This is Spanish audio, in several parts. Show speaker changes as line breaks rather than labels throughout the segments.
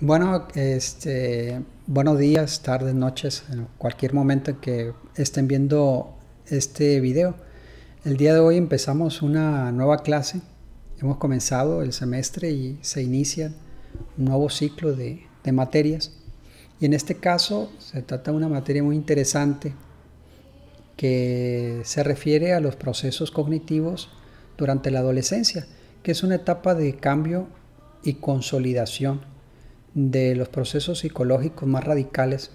Bueno, este, buenos días, tardes, noches, en cualquier momento en que estén viendo este video. El día de hoy empezamos una nueva clase. Hemos comenzado el semestre y se inicia un nuevo ciclo de, de materias. Y en este caso se trata de una materia muy interesante que se refiere a los procesos cognitivos durante la adolescencia, que es una etapa de cambio y consolidación de los procesos psicológicos más radicales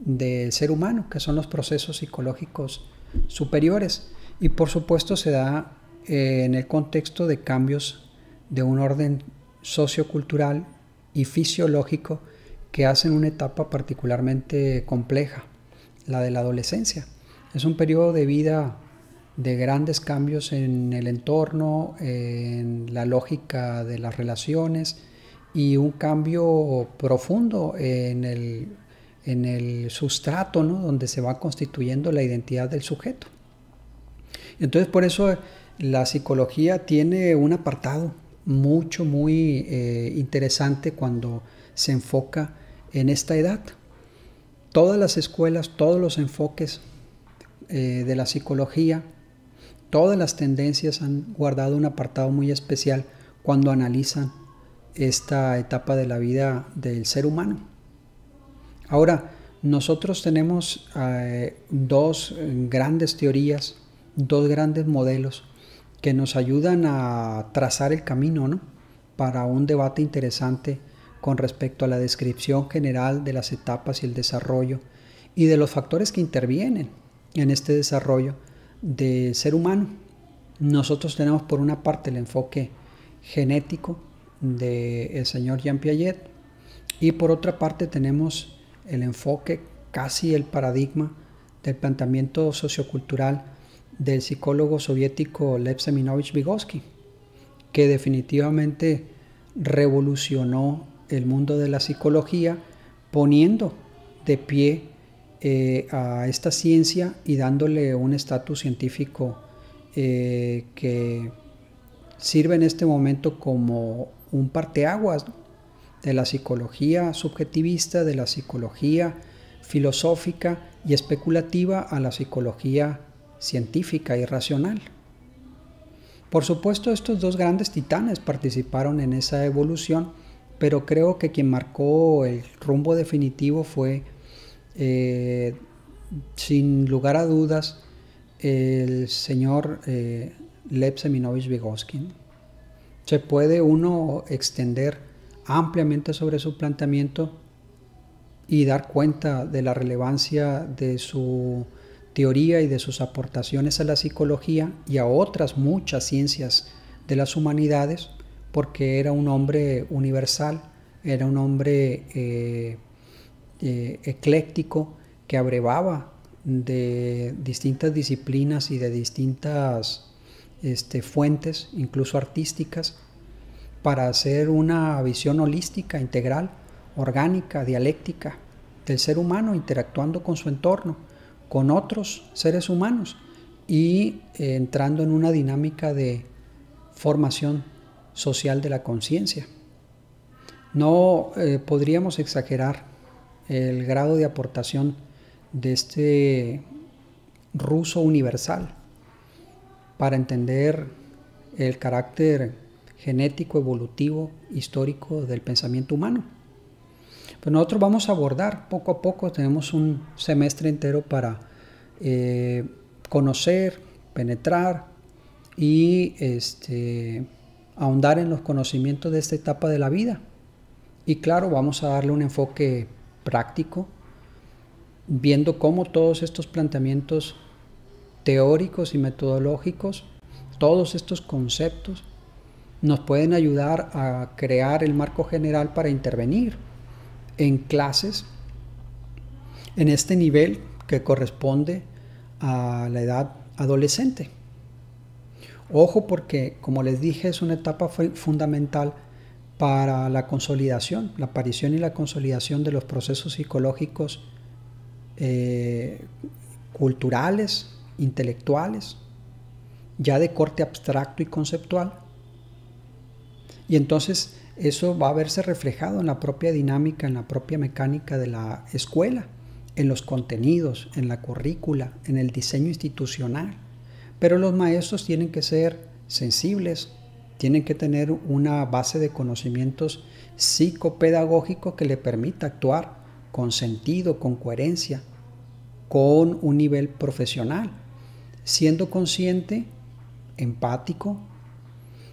del ser humano, que son los procesos psicológicos superiores. Y por supuesto se da eh, en el contexto de cambios de un orden sociocultural y fisiológico que hacen una etapa particularmente compleja, la de la adolescencia. Es un periodo de vida de grandes cambios en el entorno, en la lógica de las relaciones, y un cambio profundo en el, en el sustrato ¿no? donde se va constituyendo la identidad del sujeto. Entonces por eso la psicología tiene un apartado mucho, muy eh, interesante cuando se enfoca en esta edad. Todas las escuelas, todos los enfoques eh, de la psicología, todas las tendencias han guardado un apartado muy especial cuando analizan esta etapa de la vida del ser humano. Ahora, nosotros tenemos eh, dos grandes teorías, dos grandes modelos que nos ayudan a trazar el camino ¿no? para un debate interesante con respecto a la descripción general de las etapas y el desarrollo y de los factores que intervienen en este desarrollo del ser humano. Nosotros tenemos por una parte el enfoque genético, del señor Jean Piaget. Y por otra parte tenemos el enfoque, casi el paradigma del planteamiento sociocultural del psicólogo soviético Lev Seminovich Vygotsky, que definitivamente revolucionó el mundo de la psicología poniendo de pie eh, a esta ciencia y dándole un estatus científico eh, que sirve en este momento como un parteaguas de la psicología subjetivista, de la psicología filosófica y especulativa a la psicología científica y racional. Por supuesto, estos dos grandes titanes participaron en esa evolución, pero creo que quien marcó el rumbo definitivo fue, eh, sin lugar a dudas, el señor eh, Lev Seminovich Vygotsky se puede uno extender ampliamente sobre su planteamiento y dar cuenta de la relevancia de su teoría y de sus aportaciones a la psicología y a otras muchas ciencias de las humanidades, porque era un hombre universal, era un hombre eh, eh, ecléctico que abrevaba de distintas disciplinas y de distintas este, fuentes, incluso artísticas, para hacer una visión holística, integral, orgánica, dialéctica del ser humano interactuando con su entorno, con otros seres humanos y eh, entrando en una dinámica de formación social de la conciencia. No eh, podríamos exagerar el grado de aportación de este ruso universal para entender el carácter genético, evolutivo, histórico del pensamiento humano. Pues nosotros vamos a abordar poco a poco, tenemos un semestre entero para eh, conocer, penetrar y este, ahondar en los conocimientos de esta etapa de la vida. Y claro, vamos a darle un enfoque práctico, viendo cómo todos estos planteamientos teóricos y metodológicos, todos estos conceptos nos pueden ayudar a crear el marco general para intervenir en clases en este nivel que corresponde a la edad adolescente. Ojo porque, como les dije, es una etapa fundamental para la consolidación, la aparición y la consolidación de los procesos psicológicos eh, culturales, intelectuales, ya de corte abstracto y conceptual. Y entonces eso va a verse reflejado en la propia dinámica, en la propia mecánica de la escuela, en los contenidos, en la currícula, en el diseño institucional. Pero los maestros tienen que ser sensibles, tienen que tener una base de conocimientos psicopedagógicos que le permita actuar con sentido, con coherencia, con un nivel profesional, siendo consciente, empático,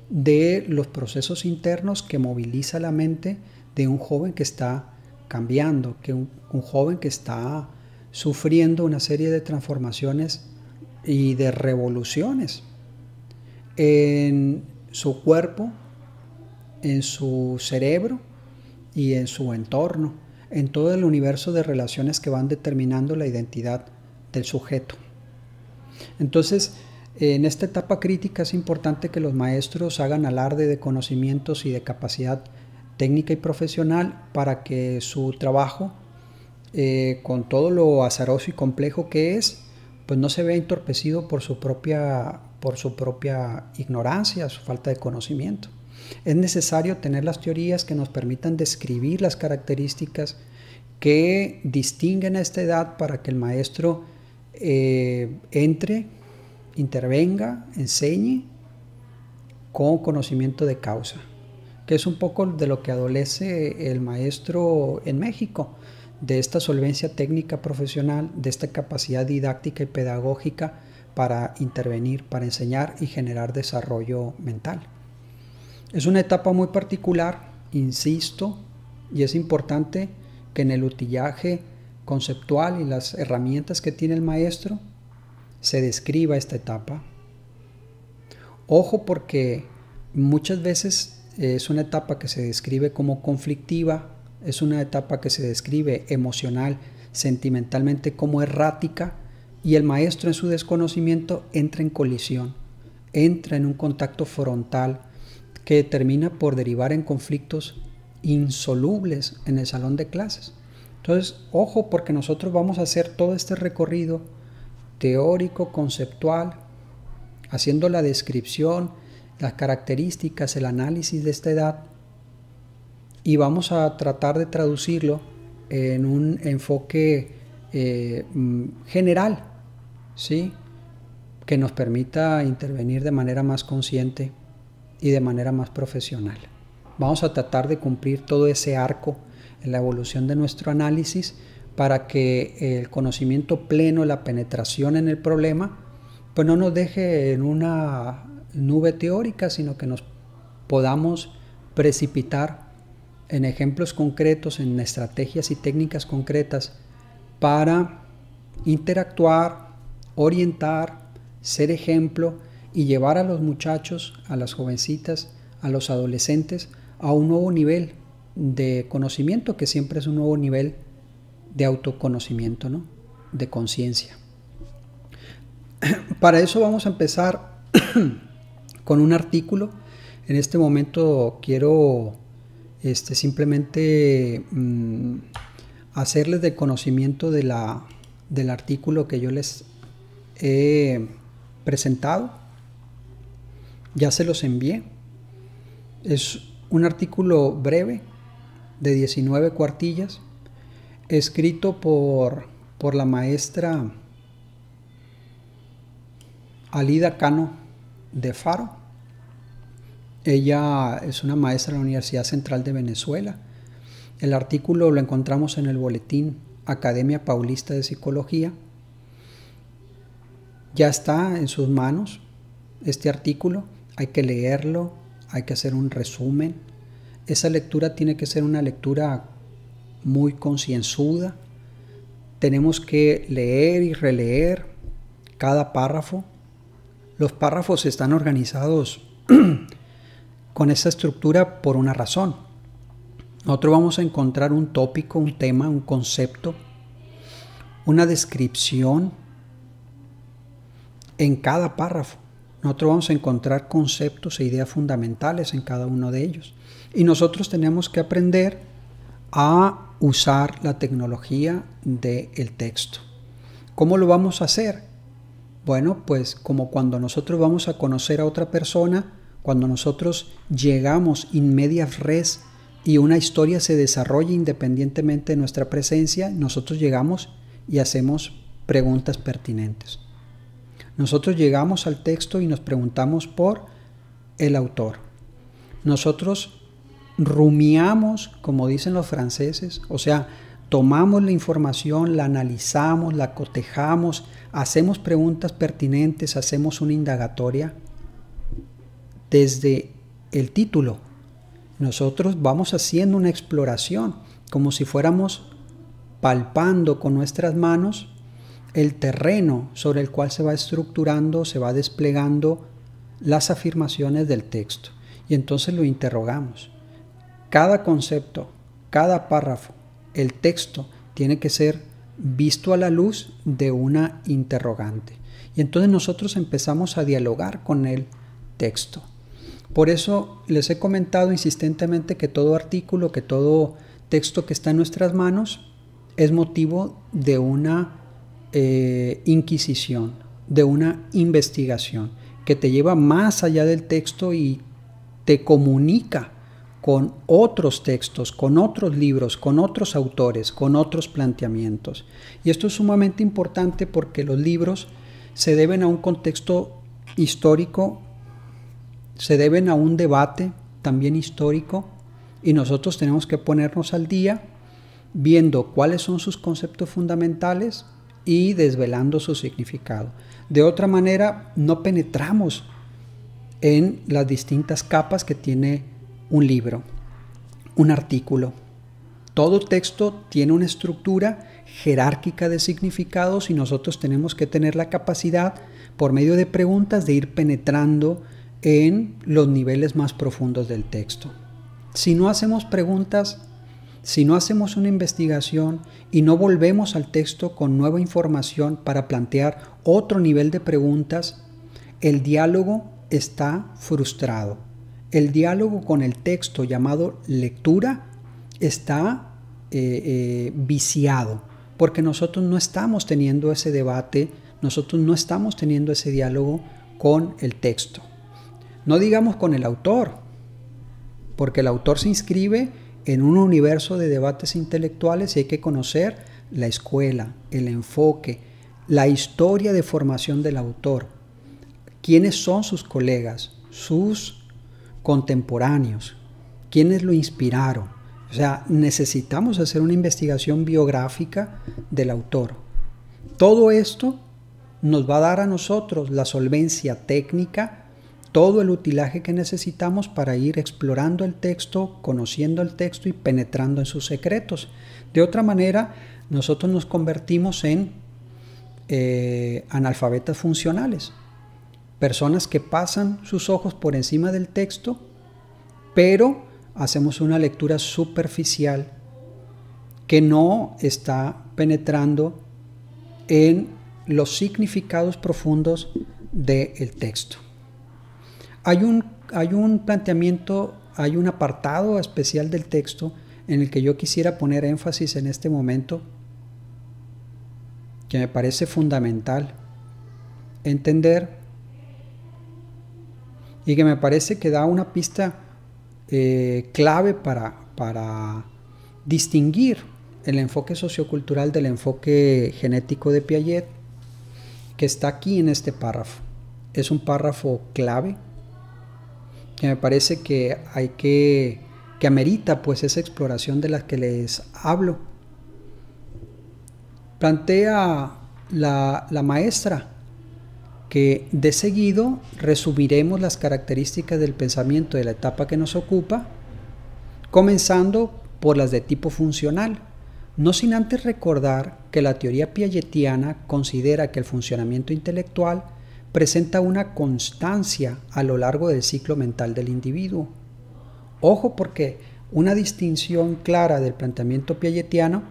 de los procesos internos que moviliza la mente de un joven que está cambiando, que un, un joven que está sufriendo una serie de transformaciones y de revoluciones en su cuerpo, en su cerebro y en su entorno, en todo el universo de relaciones que van determinando la identidad del sujeto. Entonces, en esta etapa crítica es importante que los maestros hagan alarde de conocimientos y de capacidad técnica y profesional para que su trabajo, eh, con todo lo azaroso y complejo que es, pues no se vea entorpecido por su propia, por su propia ignorancia, su falta de conocimiento. Es necesario tener las teorías que nos permitan describir las características que distinguen a esta edad para que el maestro eh, entre intervenga, enseñe con conocimiento de causa, que es un poco de lo que adolece el maestro en México, de esta solvencia técnica profesional, de esta capacidad didáctica y pedagógica para intervenir, para enseñar y generar desarrollo mental. Es una etapa muy particular, insisto, y es importante que en el utillaje conceptual y las herramientas que tiene el maestro se describa esta etapa. Ojo porque muchas veces es una etapa que se describe como conflictiva, es una etapa que se describe emocional, sentimentalmente como errática y el maestro en su desconocimiento entra en colisión, entra en un contacto frontal que termina por derivar en conflictos insolubles en el salón de clases. Entonces, ojo porque nosotros vamos a hacer todo este recorrido teórico, conceptual, haciendo la descripción, las características, el análisis de esta edad y vamos a tratar de traducirlo en un enfoque eh, mm, general, ¿sí? que nos permita intervenir de manera más consciente y de manera más profesional. Vamos a tratar de cumplir todo ese arco la evolución de nuestro análisis para que el conocimiento pleno, la penetración en el problema, pues no nos deje en una nube teórica, sino que nos podamos precipitar en ejemplos concretos, en estrategias y técnicas concretas para interactuar, orientar, ser ejemplo y llevar a los muchachos, a las jovencitas, a los adolescentes a un nuevo nivel de conocimiento que siempre es un nuevo nivel de autoconocimiento, ¿no? de conciencia. Para eso vamos a empezar con un artículo. En este momento quiero este, simplemente mm, hacerles de conocimiento de la, del artículo que yo les he presentado. Ya se los envié. Es un artículo breve de 19 cuartillas escrito por, por la maestra Alida Cano de Faro. Ella es una maestra de la Universidad Central de Venezuela. El artículo lo encontramos en el boletín Academia Paulista de Psicología. Ya está en sus manos este artículo. Hay que leerlo, hay que hacer un resumen. Esa lectura tiene que ser una lectura muy concienzuda. Tenemos que leer y releer cada párrafo. Los párrafos están organizados con esa estructura por una razón. Nosotros vamos a encontrar un tópico, un tema, un concepto, una descripción en cada párrafo. Nosotros vamos a encontrar conceptos e ideas fundamentales en cada uno de ellos. Y nosotros tenemos que aprender a usar la tecnología del texto. ¿Cómo lo vamos a hacer? Bueno, pues como cuando nosotros vamos a conocer a otra persona, cuando nosotros llegamos in medias res y una historia se desarrolla independientemente de nuestra presencia, nosotros llegamos y hacemos preguntas pertinentes. Nosotros llegamos al texto y nos preguntamos por el autor. Nosotros rumiamos, como dicen los franceses, o sea, tomamos la información, la analizamos, la cotejamos, hacemos preguntas pertinentes, hacemos una indagatoria desde el título nosotros vamos haciendo una exploración, como si fuéramos palpando con nuestras manos el terreno sobre el cual se va estructurando, se va desplegando las afirmaciones del texto. Y entonces lo interrogamos. Cada concepto, cada párrafo, el texto tiene que ser visto a la luz de una interrogante. Y entonces nosotros empezamos a dialogar con el texto. Por eso les he comentado insistentemente que todo artículo, que todo texto que está en nuestras manos es motivo de una eh, inquisición, de una investigación, que te lleva más allá del texto y te comunica con otros textos, con otros libros, con otros autores, con otros planteamientos. Y esto es sumamente importante porque los libros se deben a un contexto histórico se deben a un debate también histórico y nosotros tenemos que ponernos al día viendo cuáles son sus conceptos fundamentales y desvelando su significado. De otra manera, no penetramos en las distintas capas que tiene un libro, un artículo. Todo texto tiene una estructura jerárquica de significados y nosotros tenemos que tener la capacidad, por medio de preguntas, de ir penetrando en los niveles más profundos del texto. Si no hacemos preguntas, si no hacemos una investigación y no volvemos al texto con nueva información para plantear otro nivel de preguntas, el diálogo está frustrado. El diálogo con el texto llamado lectura está eh, eh, viciado, porque nosotros no estamos teniendo ese debate, nosotros no estamos teniendo ese diálogo con el texto. No digamos con el autor, porque el autor se inscribe en un universo de debates intelectuales y hay que conocer la escuela, el enfoque, la historia de formación del autor, quiénes son sus colegas, sus contemporáneos, quiénes lo inspiraron. O sea, necesitamos hacer una investigación biográfica del autor. Todo esto nos va a dar a nosotros la solvencia técnica todo el utilaje que necesitamos para ir explorando el texto, conociendo el texto y penetrando en sus secretos. De otra manera, nosotros nos convertimos en eh, analfabetas funcionales, personas que pasan sus ojos por encima del texto, pero hacemos una lectura superficial que no está penetrando en los significados profundos del texto. Hay un, hay un planteamiento, hay un apartado especial del texto en el que yo quisiera poner énfasis en este momento, que me parece fundamental entender y que me parece que da una pista eh, clave para, para distinguir el enfoque sociocultural del enfoque genético de Piaget, que está aquí en este párrafo. Es un párrafo clave que me parece que hay que, que amerita pues esa exploración de la que les hablo. Plantea la, la maestra que de seguido resumiremos las características del pensamiento de la etapa que nos ocupa, comenzando por las de tipo funcional, no sin antes recordar que la teoría piagetiana considera que el funcionamiento intelectual presenta una constancia a lo largo del ciclo mental del individuo. Ojo porque una distinción clara del planteamiento piagetiano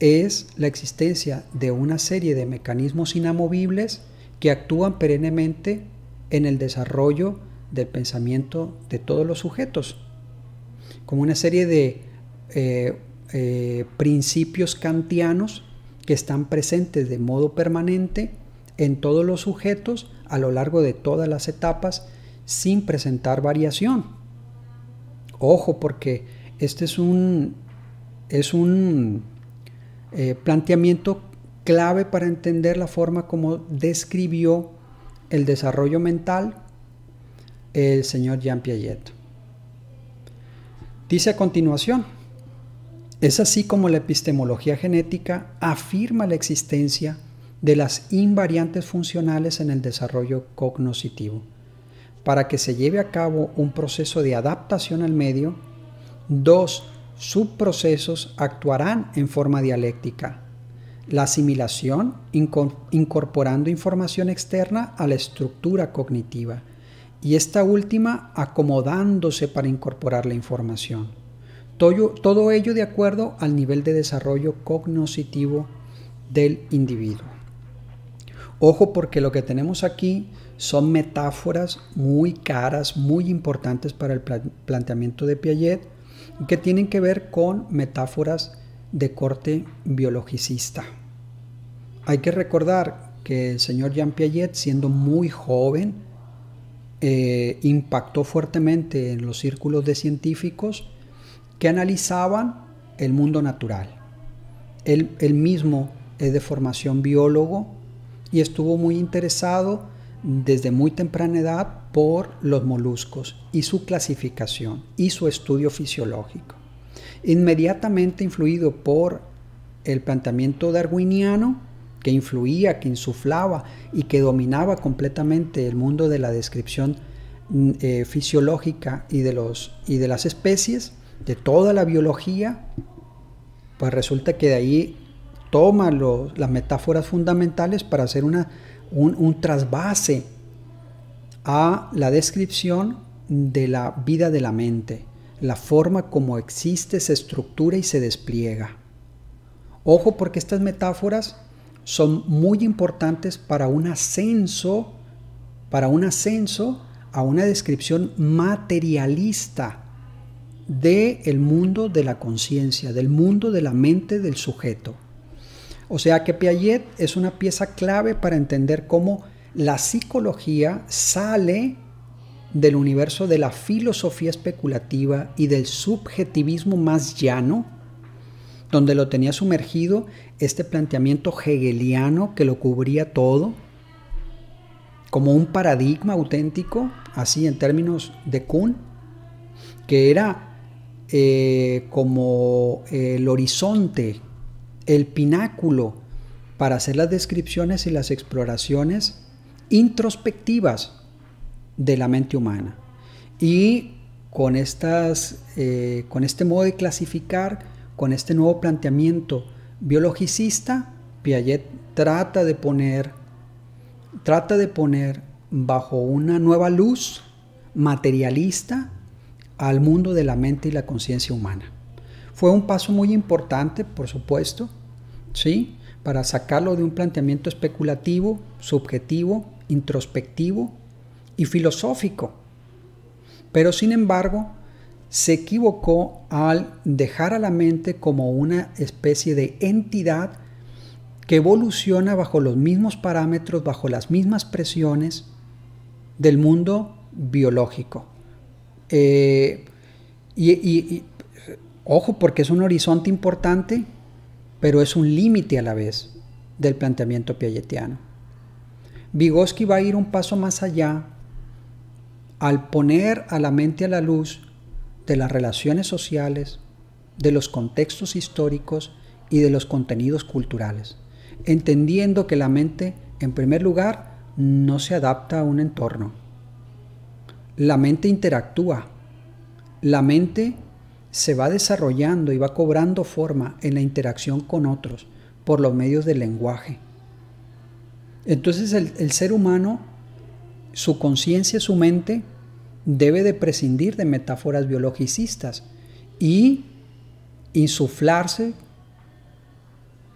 es la existencia de una serie de mecanismos inamovibles que actúan perennemente en el desarrollo del pensamiento de todos los sujetos, como una serie de eh, eh, principios kantianos que están presentes de modo permanente en todos los sujetos a lo largo de todas las etapas sin presentar variación. Ojo, porque este es un, es un eh, planteamiento clave para entender la forma como describió el desarrollo mental el señor Jean Piaget. Dice a continuación, es así como la epistemología genética afirma la existencia de las invariantes funcionales en el desarrollo cognoscitivo. Para que se lleve a cabo un proceso de adaptación al medio, dos subprocesos actuarán en forma dialéctica. La asimilación, incorporando información externa a la estructura cognitiva, y esta última acomodándose para incorporar la información. Todo, ello de acuerdo al nivel de desarrollo cognoscitivo del individuo. Ojo porque lo que tenemos aquí son metáforas muy caras, muy importantes para el planteamiento de Piaget, que tienen que ver con metáforas de corte biologicista. Hay que recordar que el señor Jean Piaget, siendo muy joven, eh, impactó fuertemente en los círculos de científicos que analizaban el mundo natural. Él, él mismo es de formación biólogo y estuvo muy interesado desde muy temprana edad por los moluscos y su clasificación y su estudio fisiológico. Inmediatamente influido por el planteamiento darwiniano, que influía, que insuflaba y que dominaba completamente el mundo de la descripción mm, eh, fisiológica y de, los, y de las especies, de toda la biología, pues resulta que de ahí toma las metáforas fundamentales para hacer una, un, trasvase a la descripción de la vida de la mente, la forma como existe, se estructura y se despliega. Ojo porque estas metáforas son muy importantes para un ascenso, para un ascenso a una descripción materialista del el mundo de la conciencia, del mundo de la mente del sujeto. O sea que Piaget es una pieza clave para entender cómo la psicología sale del universo de la filosofía especulativa y del subjetivismo más llano, donde lo tenía sumergido este planteamiento hegeliano que lo cubría todo, como un paradigma auténtico, así en términos de Kuhn, que era eh, como el horizonte el pináculo para hacer las descripciones y las exploraciones introspectivas de la mente humana. Y con, estas, eh, con este modo de clasificar, con este nuevo planteamiento biologicista, Piaget trata de poner, trata de poner bajo una nueva luz materialista al mundo de la mente y la conciencia humana. Fue un paso muy importante, por supuesto, ¿sí? para sacarlo de un planteamiento especulativo, subjetivo, introspectivo y filosófico. Pero sin embargo, se equivocó al dejar a la mente como una especie de entidad que evoluciona bajo los mismos parámetros, bajo las mismas presiones del mundo biológico. Eh, y, Ojo porque es un horizonte importante, pero es un límite a la vez del planteamiento piagetiano. Vygotsky va a ir un paso más allá al poner a la mente a la luz de las relaciones sociales, de los contextos históricos y de los contenidos culturales, entendiendo que la mente, en primer lugar, no se adapta a un entorno. La mente interactúa. La mente se va desarrollando y va cobrando forma en la interacción con otros por los medios del lenguaje. Entonces el, ser humano, su conciencia, su mente, debe de prescindir de metáforas biologicistas y insuflarse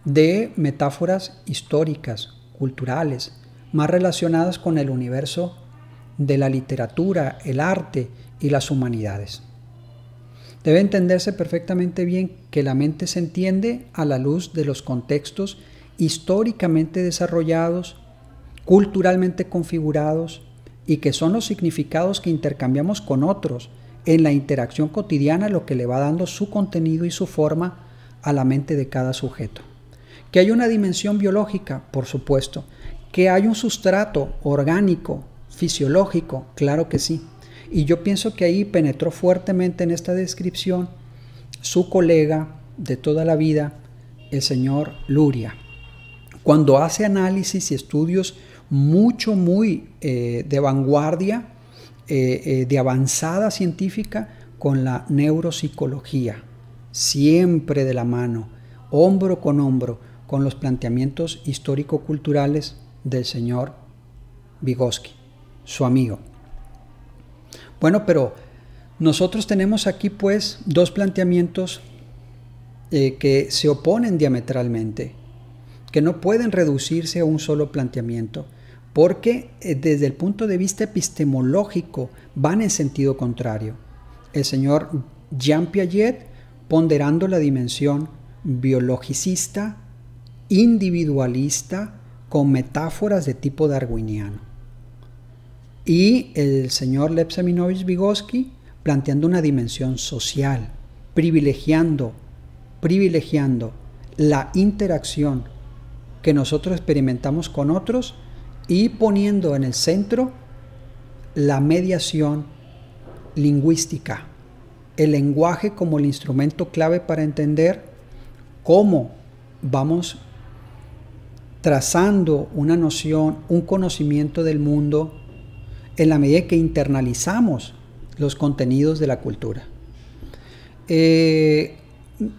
de metáforas históricas, culturales, más relacionadas con el universo de la literatura, el arte y las humanidades. Debe entenderse perfectamente bien que la mente se entiende a la luz de los contextos históricamente desarrollados, culturalmente configurados y que son los significados que intercambiamos con otros en la interacción cotidiana lo que le va dando su contenido y su forma a la mente de cada sujeto. Que hay una dimensión biológica, por supuesto. Que hay un sustrato orgánico, fisiológico, claro que sí. Y yo pienso que ahí penetró fuertemente en esta descripción su colega de toda la vida, el señor Luria, cuando hace análisis y estudios mucho, muy eh, de vanguardia, eh, eh, de avanzada científica con la neuropsicología, siempre de la mano, hombro con hombro, con los planteamientos histórico-culturales del señor Vygotsky, su amigo. Bueno, pero nosotros tenemos aquí pues dos planteamientos que se oponen diametralmente, que no pueden reducirse a un solo planteamiento, porque eh, desde el punto de vista epistemológico van en sentido contrario. El señor Jean Piaget ponderando la dimensión biologicista, individualista, con metáforas de tipo darwiniano. Y el señor Lev Seminovich Vygotsky planteando una dimensión social, privilegiando, privilegiando la interacción que nosotros experimentamos con otros y poniendo en el centro la mediación lingüística, el lenguaje como el instrumento clave para entender cómo vamos trazando una noción, un conocimiento del mundo en la medida que internalizamos los contenidos de la cultura. Eh,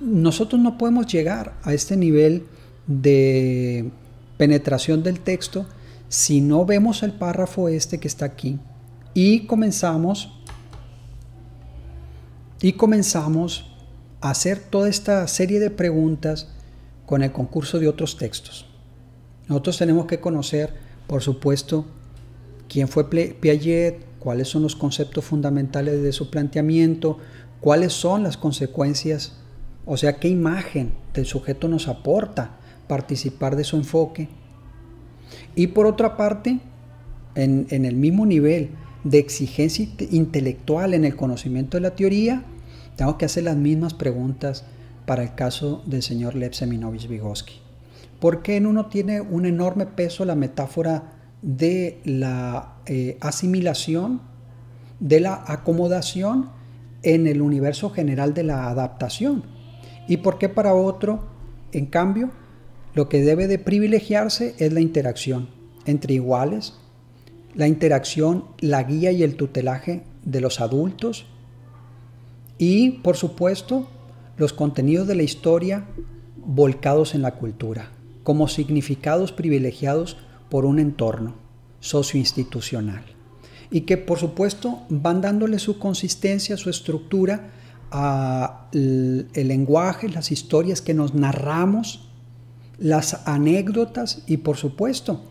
nosotros no podemos llegar a este nivel de penetración del texto si no vemos el párrafo este que está aquí y comenzamos y comenzamos a hacer toda esta serie de preguntas con el concurso de otros textos. Nosotros tenemos que conocer, por supuesto, quién fue Piaget, cuáles son los conceptos fundamentales de su planteamiento, cuáles son las consecuencias, o sea, qué imagen del sujeto nos aporta participar de su enfoque. Y por otra parte, en, en el mismo nivel de exigencia intelectual en el conocimiento de la teoría, tengo que hacer las mismas preguntas para el caso del señor Lev Seminovich Vygotsky. ¿Por qué en uno tiene un enorme peso la metáfora de la eh, asimilación, de la acomodación en el universo general de la adaptación? ¿Y por qué para otro, en cambio, lo que debe de privilegiarse es la interacción entre iguales, la interacción, la guía y el tutelaje de los adultos y, por supuesto, los contenidos de la historia volcados en la cultura, como significados privilegiados por un entorno socioinstitucional y que por supuesto van dándole su consistencia, su estructura al lenguaje, las historias que nos narramos, las anécdotas y por supuesto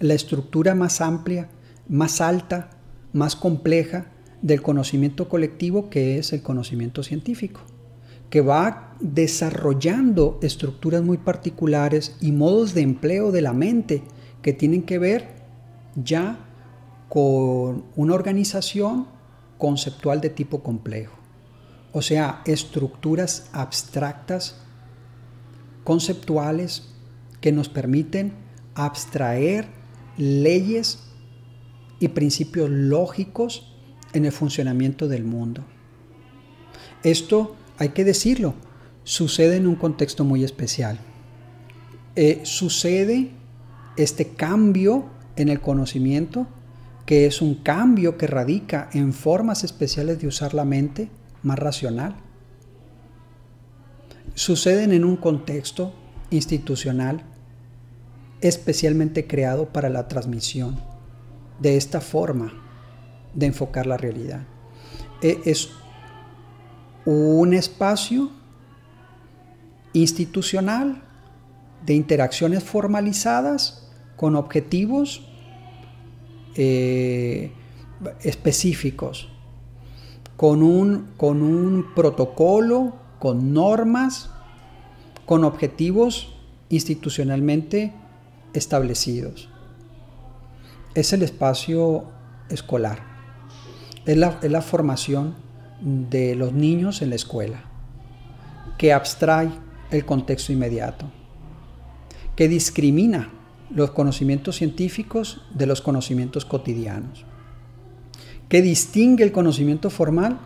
la estructura más amplia, más alta, más compleja del conocimiento colectivo que es el conocimiento científico, que va desarrollando estructuras muy particulares y modos de empleo de la mente que tienen que ver ya con una organización conceptual de tipo complejo. O sea, estructuras abstractas, conceptuales, que nos permiten abstraer leyes y principios lógicos en el funcionamiento del mundo. Esto, hay que decirlo, sucede en un contexto muy especial. Eh, sucede este cambio en el conocimiento, que es un cambio que radica en formas especiales de usar la mente más racional. Suceden en un contexto institucional especialmente creado para la transmisión de esta forma de enfocar la realidad. E, es un espacio institucional de interacciones formalizadas con objetivos eh, específicos, con un, con un protocolo, con normas, con objetivos institucionalmente establecidos. Es el espacio escolar. Es la, es la formación de los niños en la escuela, que abstrae el contexto inmediato, que discrimina los conocimientos científicos de los conocimientos cotidianos, que distingue el conocimiento formal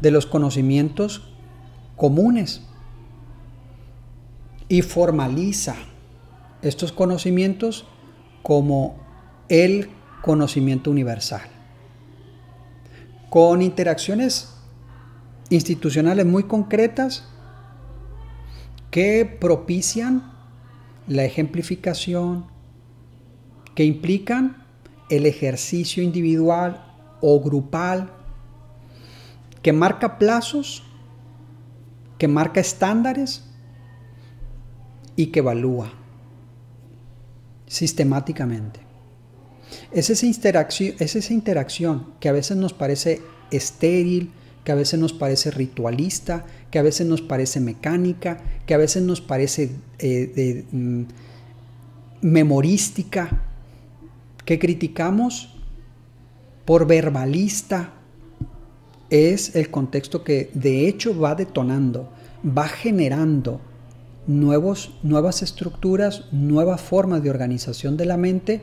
de los conocimientos comunes y formaliza estos conocimientos como el conocimiento universal. Con interacciones institucionales muy concretas que propician la ejemplificación, que implican el ejercicio individual o grupal, que marca plazos, que marca estándares y que evalúa sistemáticamente. Es esa, interacción, es esa interacción que a veces nos parece estéril, que a veces nos parece ritualista, que a veces nos parece mecánica, que a veces nos parece eh, mm, memorística, que criticamos por verbalista, es el contexto que de hecho va detonando, va generando nuevos, nuevas estructuras, nuevas formas de organización de la mente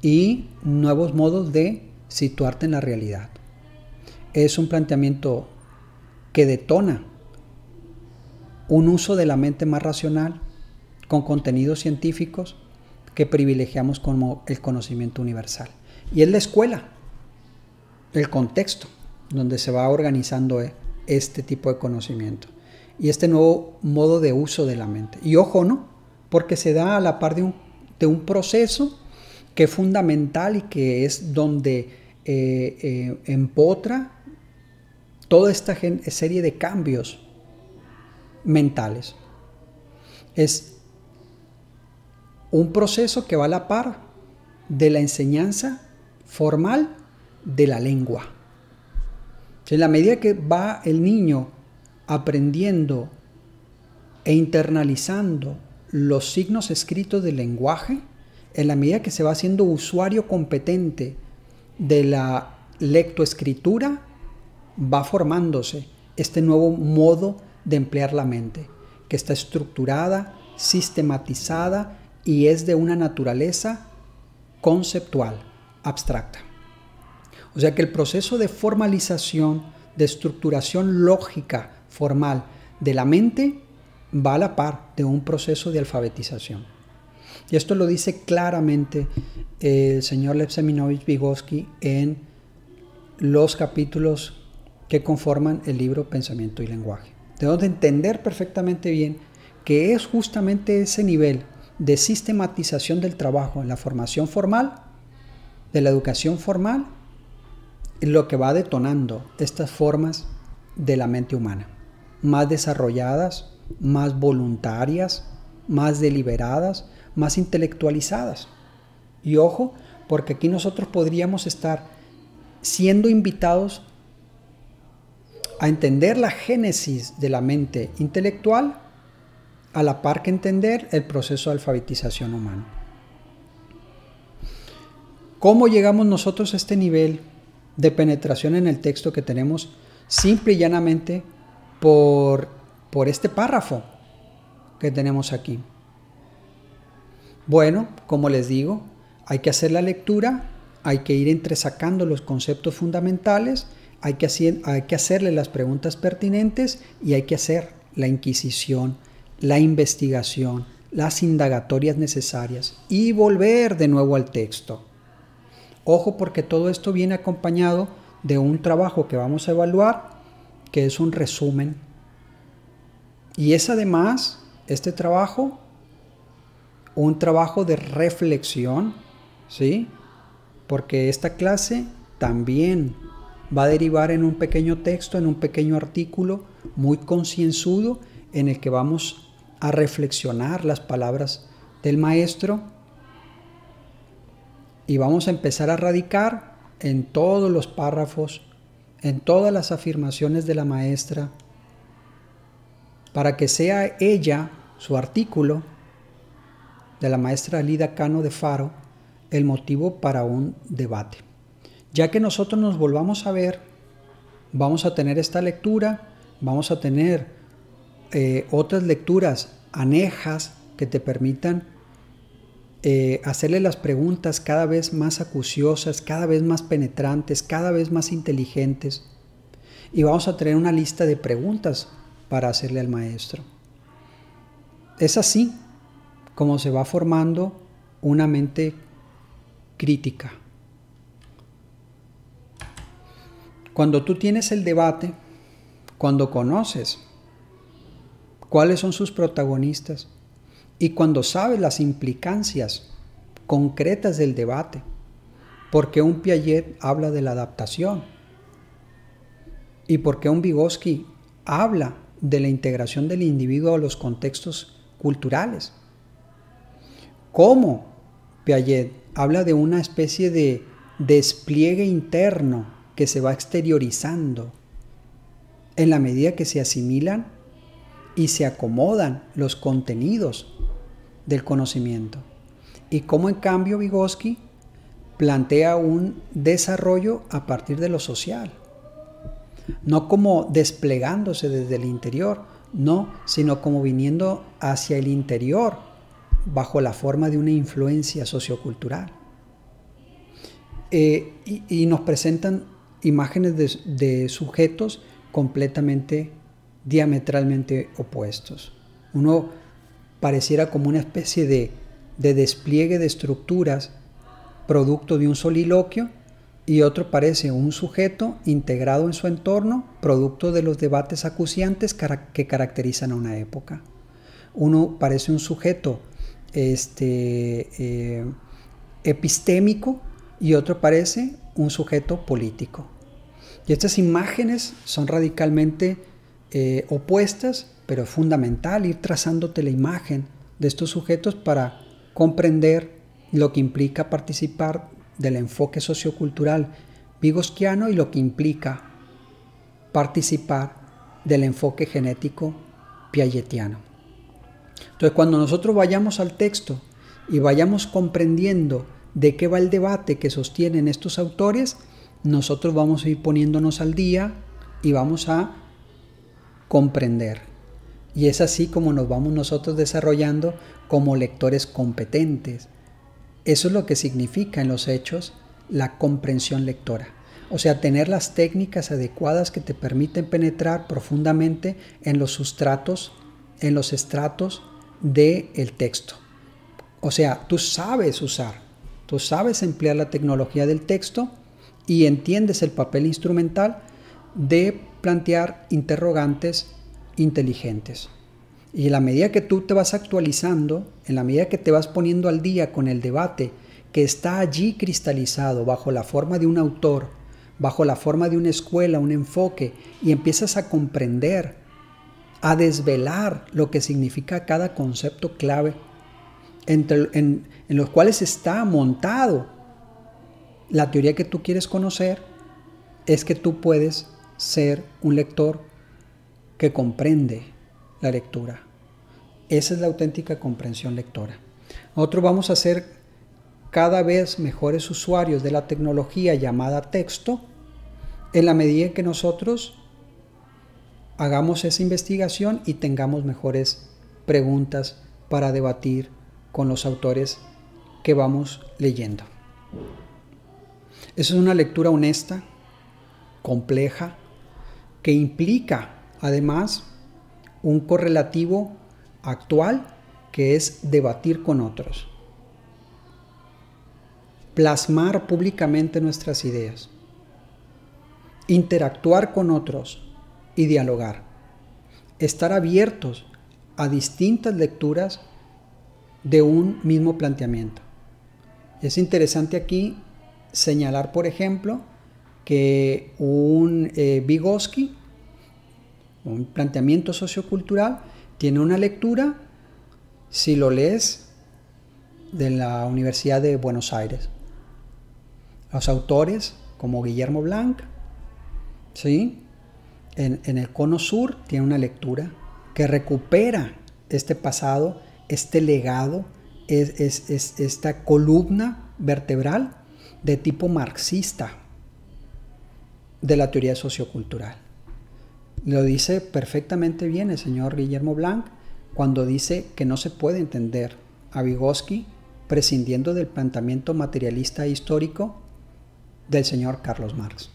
y nuevos modos de situarte en la realidad. Es un planteamiento que detona un uso de la mente más racional con contenidos científicos que privilegiamos como el conocimiento universal. Y es la escuela, el contexto donde se va organizando este tipo de conocimiento y este nuevo modo de uso de la mente. Y ojo, ¿no? Porque se da a la par de un, de un proceso que es fundamental y que es donde eh, eh, empotra toda esta serie de cambios mentales. Es un proceso que va a la par de la enseñanza formal de la lengua. En la medida que va el niño aprendiendo e internalizando los signos escritos del lenguaje, en la medida que se va haciendo usuario competente de la lectoescritura, va formándose este nuevo modo de emplear la mente, que está estructurada, sistematizada y es de una naturaleza conceptual, abstracta. O sea que el proceso de formalización, de estructuración lógica, formal de la mente, va a la par de un proceso de alfabetización. Y esto lo dice claramente el señor Lev Seminovich Vygotsky en los capítulos que conforman el libro Pensamiento y Lenguaje. Debemos de entender perfectamente bien que es justamente ese nivel de sistematización del trabajo en la formación formal, de la educación formal, lo que va detonando estas formas de la mente humana, más desarrolladas, más voluntarias, más deliberadas, más intelectualizadas. Y ojo, porque aquí nosotros podríamos estar siendo invitados a entender la génesis de la mente intelectual a la par que entender el proceso de alfabetización humana. ¿Cómo llegamos nosotros a este nivel de penetración en el texto que tenemos simple y llanamente por, por este párrafo que tenemos aquí? Bueno, como les digo, hay que hacer la lectura, hay que ir entresacando los conceptos fundamentales, hay que, hacer, hay que hacerle las preguntas pertinentes y hay que hacer la inquisición, la investigación, las indagatorias necesarias y volver de nuevo al texto. Ojo porque todo esto viene acompañado de un trabajo que vamos a evaluar, que es un resumen. Y es además este trabajo un trabajo de reflexión, ¿sí? Porque esta clase también va a derivar en un pequeño texto, en un pequeño artículo muy concienzudo en el que vamos a reflexionar las palabras del maestro y vamos a empezar a radicar en todos los párrafos, en todas las afirmaciones de la maestra, para que sea ella, su artículo, de la maestra Lida Cano de Faro, el motivo para un debate. Ya que nosotros nos volvamos a ver, vamos a tener esta lectura, vamos a tener eh, otras lecturas anejas que te permitan eh, hacerle las preguntas cada vez más acuciosas, cada vez más penetrantes, cada vez más inteligentes. Y vamos a tener una lista de preguntas para hacerle al maestro. Es así como se va formando una mente crítica. Cuando tú tienes el debate, cuando conoces cuáles son sus protagonistas y cuando sabes las implicancias concretas del debate, porque un Piaget habla de la adaptación y porque un Vygotsky habla de la integración del individuo a los contextos culturales. ¿Cómo Piaget habla de una especie de despliegue interno que se va exteriorizando en la medida que se asimilan y se acomodan los contenidos del conocimiento. Y cómo en cambio Vygotsky plantea un desarrollo a partir de lo social. No como desplegándose desde el interior, no, sino como viniendo hacia el interior bajo la forma de una influencia sociocultural. Eh, y, nos presentan imágenes de, sujetos completamente, diametralmente opuestos. Uno pareciera como una especie de, de despliegue de estructuras producto de un soliloquio y otro parece un sujeto integrado en su entorno, producto de los debates acuciantes que caracterizan a una época. Uno parece un sujeto este, eh, epistémico y otro parece un sujeto político. Y estas imágenes son radicalmente eh, opuestas, pero es fundamental ir trazándote la imagen de estos sujetos para comprender lo que implica participar del enfoque sociocultural vigosquiano y lo que implica participar del enfoque genético piagetiano. Entonces, cuando nosotros vayamos al texto y vayamos comprendiendo de qué va el debate que sostienen estos autores, nosotros vamos a ir poniéndonos al día y vamos a comprender. Y es así como nos vamos nosotros desarrollando como lectores competentes. Eso es lo que significa en los hechos la comprensión lectora. O sea, tener las técnicas adecuadas que te permiten penetrar profundamente en los sustratos, en los estratos del texto. O sea, tú sabes usar, tú sabes emplear la tecnología del texto y entiendes el papel instrumental de plantear interrogantes inteligentes. Y en la medida que tú te vas actualizando, en la medida que te vas poniendo al día con el debate que está allí cristalizado bajo la forma de un autor, bajo la forma de una escuela, un enfoque, y empiezas a comprender a desvelar lo que significa cada concepto clave en, los cuales está montado la teoría que tú quieres conocer, es que tú puedes ser un lector que comprende la lectura. Esa es la auténtica comprensión lectora. Nosotros vamos a ser cada vez mejores usuarios de la tecnología llamada texto en la medida en que nosotros hagamos esa investigación y tengamos mejores preguntas para debatir con los autores que vamos leyendo. Esa es una lectura honesta, compleja, que implica además un correlativo actual que es debatir con otros, plasmar públicamente nuestras ideas, interactuar con otros, y dialogar. Estar abiertos a distintas lecturas de un mismo planteamiento. Es interesante aquí señalar, por ejemplo, que un eh, Vygotsky, un planteamiento sociocultural, tiene una lectura, si lo lees, de la Universidad de Buenos Aires. Los autores, como Guillermo Blanc, ¿sí? en, el cono sur tiene una lectura que recupera este pasado, este legado, es, esta columna vertebral de tipo marxista, de la teoría sociocultural. Lo dice perfectamente bien el señor Guillermo Blanc cuando dice que no se puede entender a Vygotsky prescindiendo del planteamiento materialista histórico del señor Carlos Marx.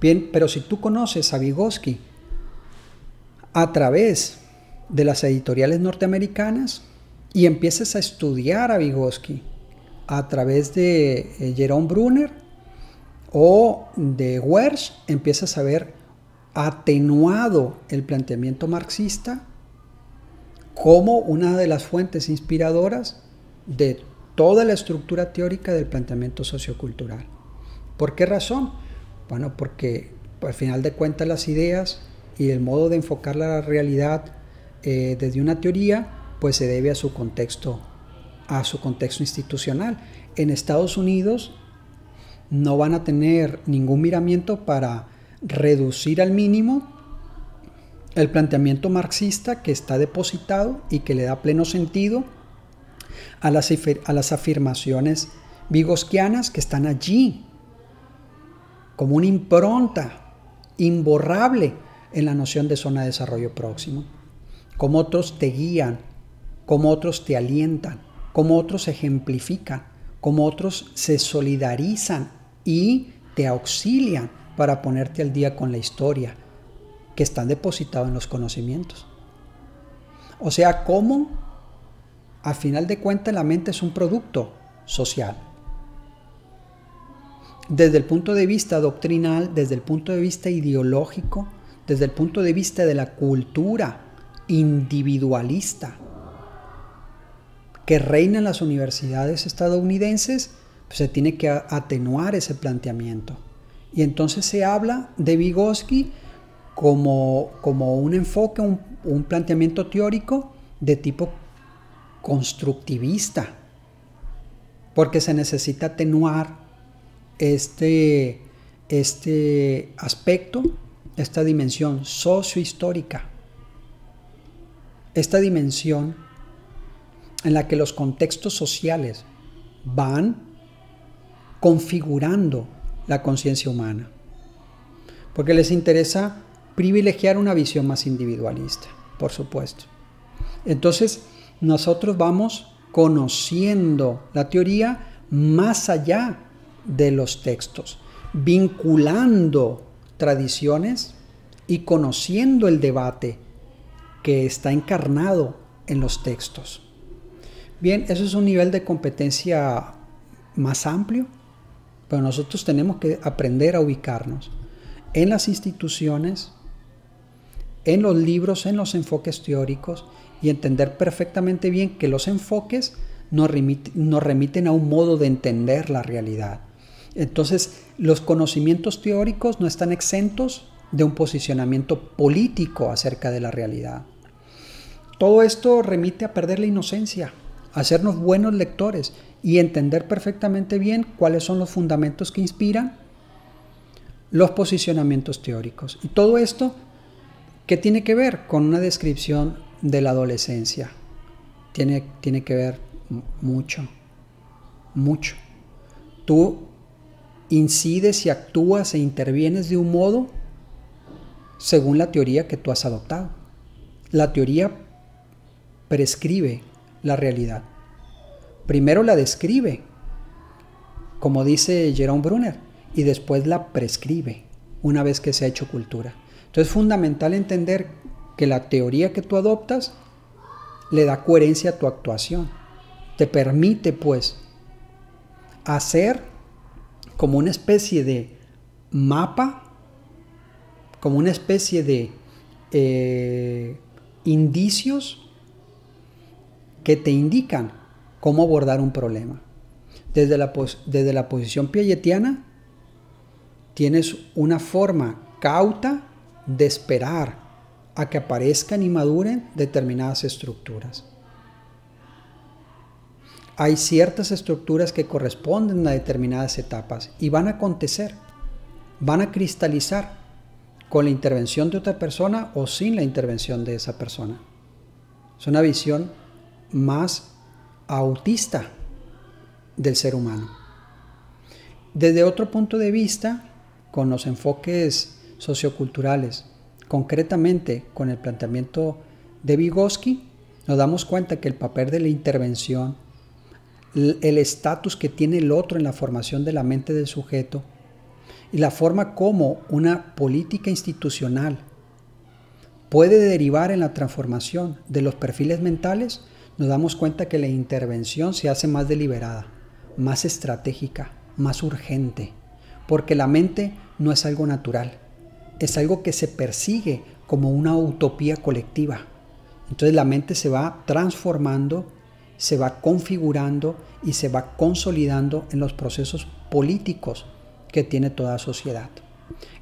Bien, pero si tú conoces a Vygotsky a través de las editoriales norteamericanas y empiezas a estudiar a Vygotsky a través de eh, Jerome Brunner o de Wersch, empiezas a ver atenuado el planteamiento marxista como una de las fuentes inspiradoras de toda la estructura teórica del planteamiento sociocultural. ¿Por qué razón? Bueno, porque al final de cuentas las ideas y el modo de enfocar la realidad eh, desde una teoría, pues se debe a su contexto, a su contexto institucional. En Estados Unidos no van a tener ningún miramiento para reducir al mínimo el planteamiento marxista que está depositado y que le da pleno sentido a las, a las afirmaciones vigosquianas que están allí, como una impronta imborrable en la noción de zona de desarrollo próximo, como otros te guían, como otros te alientan, como otros ejemplifican, como otros se solidarizan y te auxilian para ponerte al día con la historia que están depositados en los conocimientos. O sea, cómo a final de cuentas la mente es un producto social. Desde el punto de vista doctrinal, desde el punto de vista ideológico, desde el punto de vista de la cultura individualista que reina en las universidades estadounidenses, pues se tiene que atenuar ese planteamiento. Y entonces se habla de Vygotsky como, como un enfoque, un, un planteamiento teórico de tipo constructivista, porque se necesita atenuar este, este aspecto, esta dimensión sociohistórica, esta dimensión en la que los contextos sociales van configurando la conciencia humana, porque les interesa privilegiar una visión más individualista, por supuesto. Entonces, nosotros vamos conociendo la teoría más allá de los textos, vinculando tradiciones y conociendo el debate que está encarnado en los textos. Bien, eso es un nivel de competencia más amplio, pero nosotros tenemos que aprender a ubicarnos en las instituciones, en los libros, en los enfoques teóricos y entender perfectamente bien que los enfoques nos, remiten a un modo de entender la realidad. Entonces, los conocimientos teóricos no están exentos de un posicionamiento político acerca de la realidad. Todo esto remite a perder la inocencia, a hacernos buenos lectores y entender perfectamente bien cuáles son los fundamentos que inspiran los posicionamientos teóricos. Y todo esto, ¿qué tiene que ver con una descripción de la adolescencia? Tiene, tiene que ver mucho, mucho. Tú incides y actúas e intervienes de un modo según la teoría que tú has adoptado. La teoría prescribe la realidad. Primero la describe, como dice Jerome Brunner, y después la prescribe una vez que se ha hecho cultura. Entonces es fundamental entender que la teoría que tú adoptas le da coherencia a tu actuación. Te permite pues hacer como una especie de mapa, como una especie de eh, indicios que te indican cómo abordar un problema. Desde la, desde la posición piagetiana tienes una forma cauta de esperar a que aparezcan y maduren determinadas estructuras. Hay ciertas estructuras que corresponden a determinadas etapas y van a acontecer, van a cristalizar con la intervención de otra persona o sin la intervención de esa persona. Es una visión más autista del ser humano. Desde otro punto de vista, con los enfoques socioculturales, concretamente con el planteamiento de Vygotsky, nos damos cuenta que el papel de la intervención, el estatus que tiene el otro en la formación de la mente del sujeto y la forma como una política institucional puede derivar en la transformación de los perfiles mentales, nos damos cuenta que la intervención se hace más deliberada, más estratégica, más urgente, porque la mente no es algo natural, es algo que se persigue como una utopía colectiva. Entonces la mente se va transformando, se va configurando y se va consolidando en los procesos políticos que tiene toda sociedad.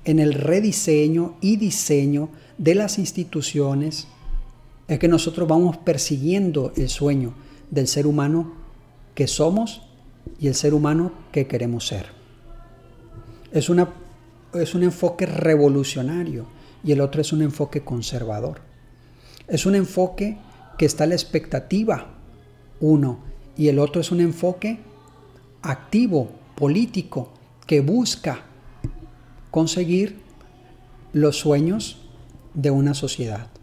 En el rediseño y diseño de las instituciones es que nosotros vamos persiguiendo el sueño del ser humano que somos y el ser humano que queremos ser. Es, una, es un enfoque revolucionario y el otro es un enfoque conservador. Es un enfoque que está a la expectativa, uno, y el otro es un enfoque activo, político, que busca conseguir los sueños de una sociedad.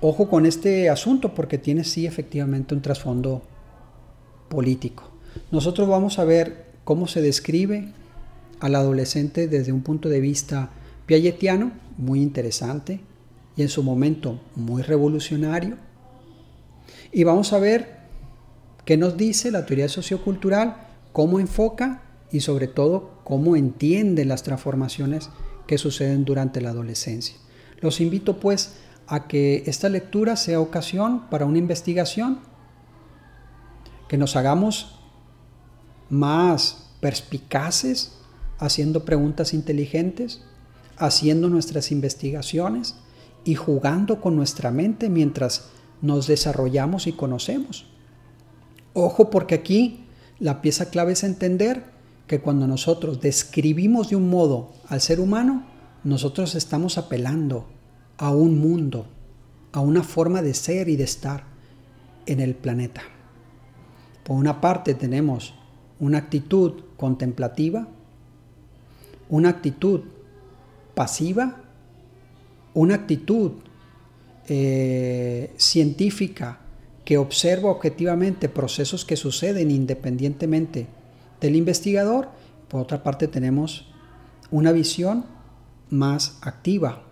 Ojo con este asunto porque tiene sí efectivamente un trasfondo político. Nosotros vamos a ver cómo se describe al adolescente desde un punto de vista piagetiano, muy interesante, y en su momento muy revolucionario. Y vamos a ver qué nos dice la teoría sociocultural, cómo enfoca y sobre todo cómo entiende las transformaciones que suceden durante la adolescencia. Los invito pues a que esta lectura sea ocasión para una investigación, que nos hagamos más perspicaces, haciendo preguntas inteligentes, haciendo nuestras investigaciones y jugando con nuestra mente mientras nos desarrollamos y conocemos. Ojo porque aquí la pieza clave es entender que cuando nosotros describimos de un modo al ser humano, nosotros estamos apelando a un mundo, a una forma de ser y de estar en el planeta. Por una parte tenemos una actitud contemplativa, una actitud pasiva, una actitud eh, científica que observa objetivamente procesos que suceden independientemente del investigador. Por otra parte tenemos una visión más activa,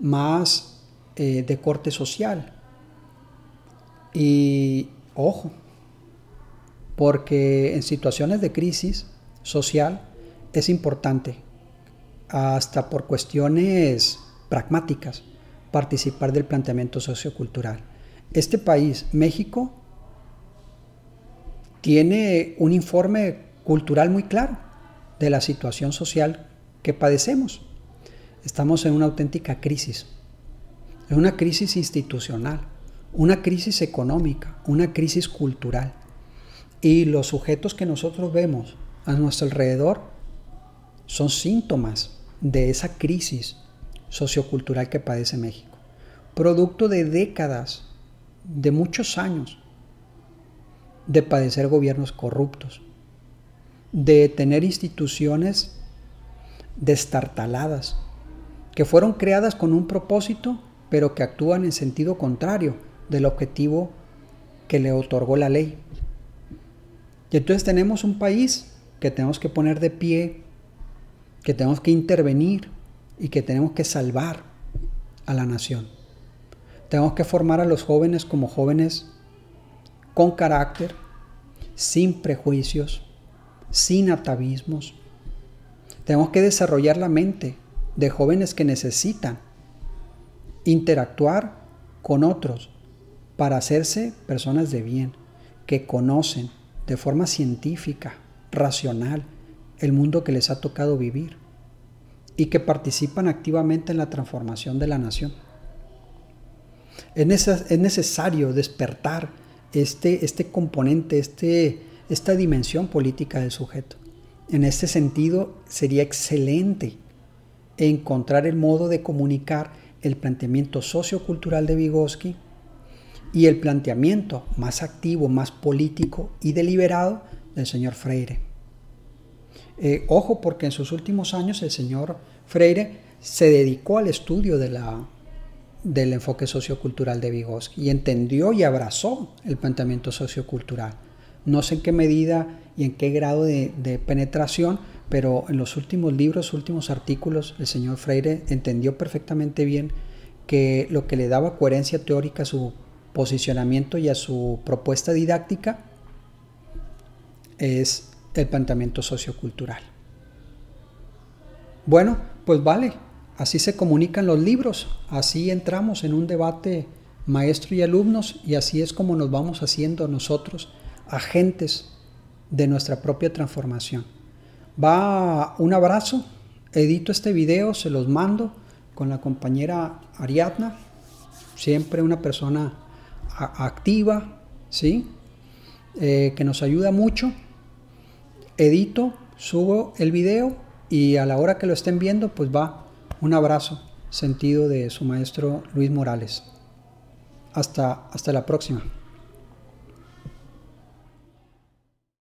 más eh, de corte social. Y ojo, porque en situaciones de crisis social es importante, hasta por cuestiones pragmáticas, participar del planteamiento sociocultural. Este país, México, tiene un informe cultural muy claro de la situación social que padecemos. Estamos en una auténtica crisis, en una crisis institucional, una crisis económica, una crisis cultural. Y los sujetos que nosotros vemos a nuestro alrededor son síntomas de esa crisis sociocultural que padece México, producto de décadas, de muchos años, de padecer gobiernos corruptos, de tener instituciones destartaladas, que fueron creadas con un propósito, pero que actúan en sentido contrario del objetivo que le otorgó la ley. Y entonces tenemos un país que tenemos que poner de pie, que tenemos que intervenir y que tenemos que salvar a la nación. Tenemos que formar a los jóvenes como jóvenes con carácter, sin prejuicios, sin atavismos. Tenemos que desarrollar la mente de jóvenes que necesitan interactuar con otros para hacerse personas de bien, que conocen de forma científica, racional, el mundo que les ha tocado vivir y que participan activamente en la transformación de la nación. Es, necesario despertar este, este componente, este, esta dimensión política del sujeto. En este sentido, sería excelente encontrar el modo de comunicar el planteamiento sociocultural de Vygotsky y el planteamiento más activo, más político y deliberado del señor Freire. Eh, ojo, porque en sus últimos años el señor Freire se dedicó al estudio de la, del enfoque sociocultural de Vygotsky y entendió y abrazó el planteamiento sociocultural. No sé en qué medida y en qué grado de, de penetración, pero en los últimos libros, últimos artículos, el señor Freire entendió perfectamente bien que lo que le daba coherencia teórica a su posicionamiento y a su propuesta didáctica es el planteamiento sociocultural. Bueno, pues vale, así se comunican los libros, así entramos en un debate maestro y alumnos y así es como nos vamos haciendo nosotros agentes de nuestra propia transformación. Va un abrazo, edito este video, se los mando con la compañera Ariadna, siempre una persona activa, ¿sí? Eh, que nos ayuda mucho. Edito, subo el video y a la hora que lo estén viendo, pues va un abrazo sentido de su maestro Luis Morales. Hasta, hasta la próxima.